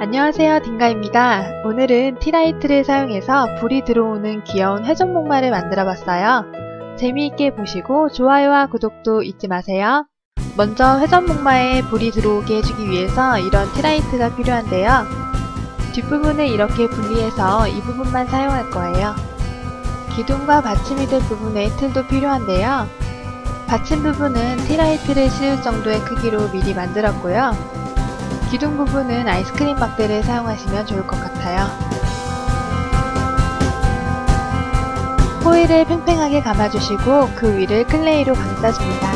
안녕하세요 딩가입니다. 오늘은 tealight를 사용해서 불이 들어오는 귀여운 회전목마를 만들어 봤어요. 재미있게 보시고 좋아요와 구독도 잊지 마세요. 먼저 회전목마에 불이 들어오게 해주기 위해서 이런 tealight가 필요한데요. 뒷부분을 이렇게 분리해서 이 부분만 사용할 거예요. 기둥과 받침이 될 부분에 틀도 필요한데요. 받침 부분은 tealight를 씌울 정도의 크기로 미리 만들었고요. 기둥 부분은 아이스크림 막대를 사용하시면 좋을 것 같아요. 호일을 팽팽하게 감아주시고 그 위를 클레이로 감싸줍니다.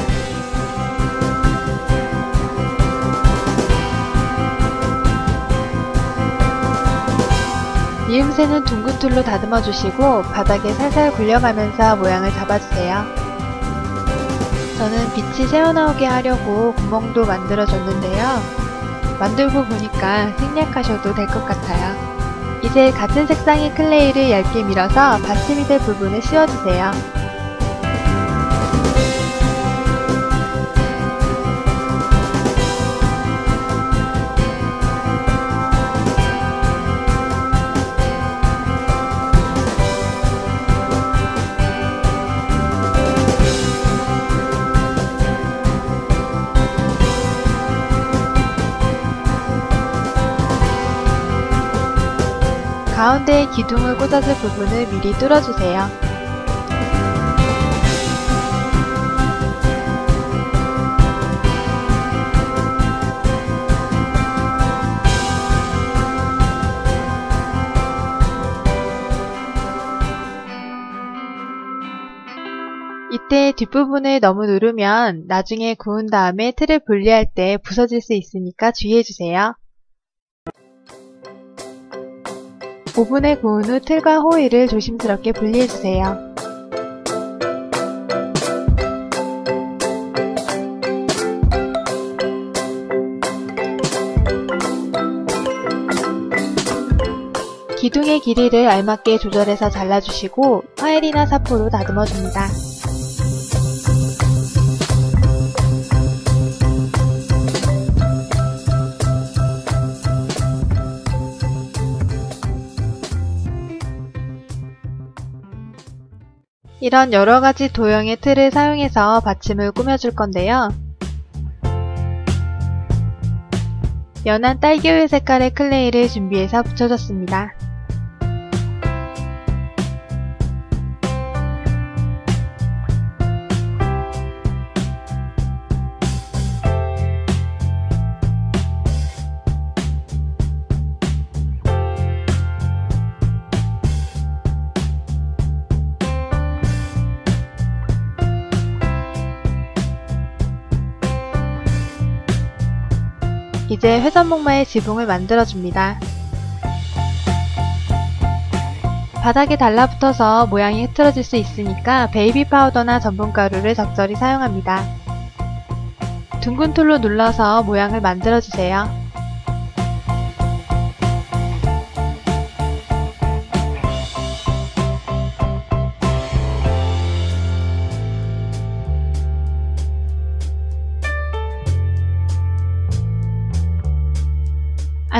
이음새는 둥근 툴로 다듬어 주시고 바닥에 살살 굴려가면서 모양을 잡아주세요. 저는 빛이 새어나오게 하려고 구멍도 만들어 줬는데요. 만들고 보니까 생략하셔도 될 것 같아요. 이제 같은 색상의 클레이를 얇게 밀어서 받침이 될 부분을 씌워주세요. 가운데에 기둥을 꽂아줄 부분을 미리 뚫어주세요. 이때 뒷부분을 너무 누르면 나중에 구운 다음에 틀을 분리할 때 부서질 수 있으니까 주의해주세요. 오븐에 구운 후 틀과 호일을 조심스럽게 분리해주세요. 기둥의 길이를 알맞게 조절해서 잘라주시고 파일이나 사포로 다듬어줍니다. 이런 여러가지 도형의 틀을 사용해서 받침을 꾸며줄 건데요. 연한 딸기우유 색깔의 클레이를 준비해서 붙여줬습니다. 이제 회전목마의 지붕을 만들어줍니다. 바닥에 달라붙어서 모양이 흐트러질 수 있으니까 베이비 파우더나 전분가루를 적절히 사용합니다. 둥근 툴로 눌러서 모양을 만들어주세요.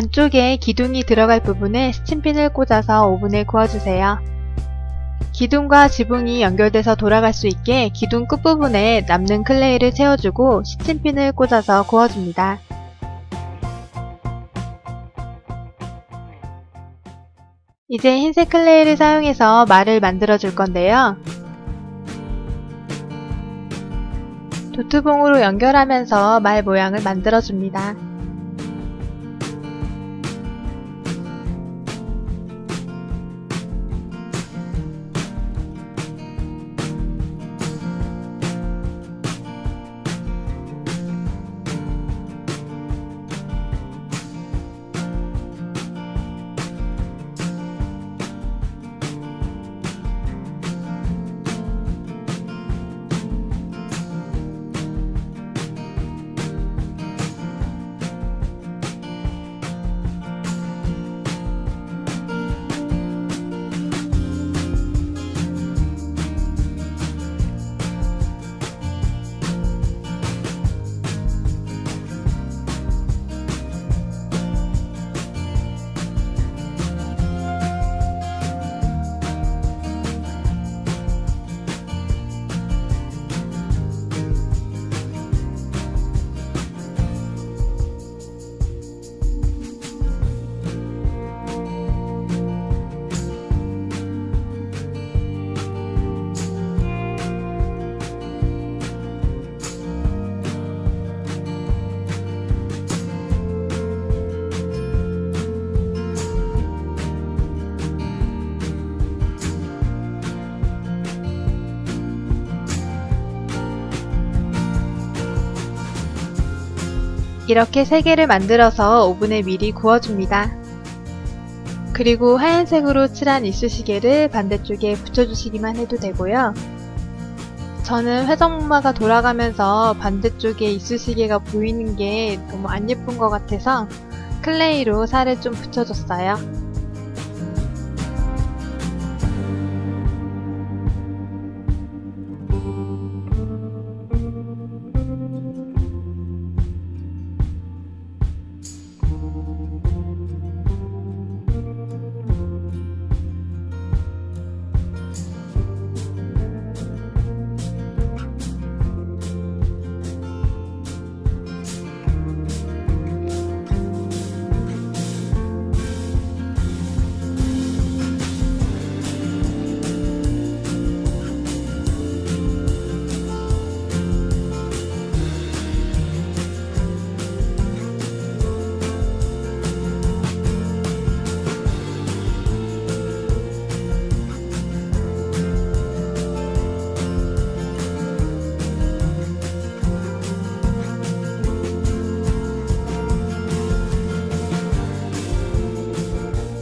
안쪽에 기둥이 들어갈 부분에 스팀핀을 꽂아서 오븐에 구워주세요. 기둥과 지붕이 연결돼서 돌아갈 수 있게 기둥 끝부분에 남는 클레이를 채워주고 스팀핀을 꽂아서 구워줍니다. 이제 흰색 클레이를 사용해서 말을 만들어 줄 건데요. 도트봉으로 연결하면서 말 모양을 만들어 줍니다. 이렇게 3개를 만들어서 오븐에 미리 구워줍니다. 그리고 하얀색으로 칠한 이쑤시개를 반대쪽에 붙여주시기만 해도 되고요. 저는 회전목마가 돌아가면서 반대쪽에 이쑤시개가 보이는 게 너무 안 예쁜 것 같아서 클레이로 살을 좀 붙여줬어요.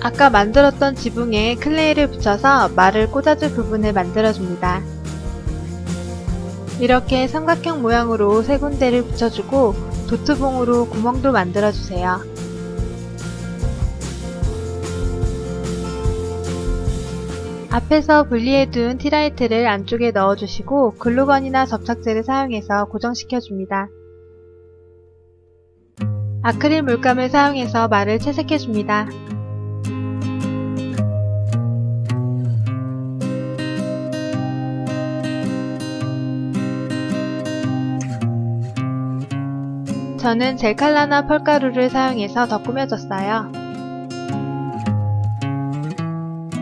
아까 만들었던 지붕에 클레이를 붙여서 말을 꽂아줄 부분을 만들어줍니다. 이렇게 삼각형 모양으로 세 군데를 붙여주고 도트봉으로 구멍도 만들어주세요. 앞에서 분리해둔 티라이트를 안쪽에 넣어주시고 글루건이나 접착제를 사용해서 고정시켜줍니다. 아크릴 물감을 사용해서 말을 채색해줍니다. 저는 젤칼라나 펄가루를 사용해서 더 꾸며줬어요.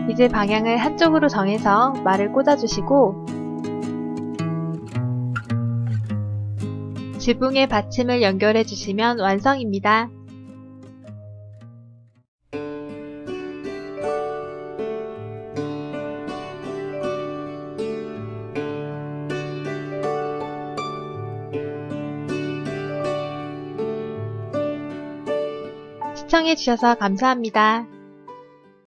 이제 방향을 한쪽으로 정해서 말을 꽂아주시고 지붕에 받침을 연결해 주시면 완성입니다. 시청해주셔서 감사합니다.